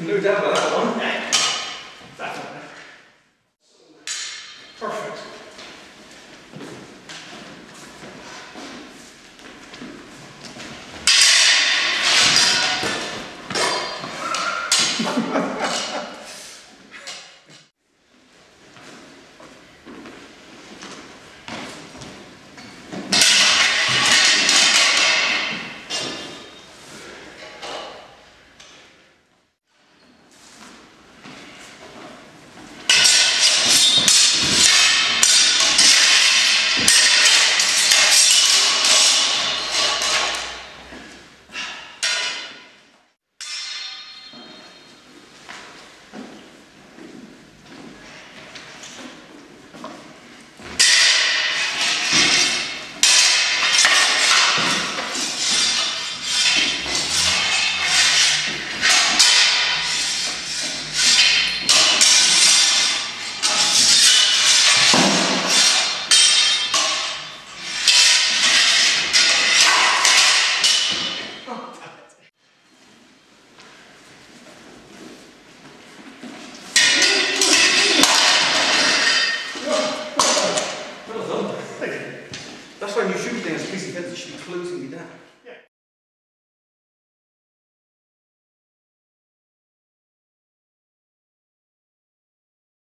no doubt about that one. Definitely. Perfect. Well done. That's when you shoot things, piece of head that should be closing me down.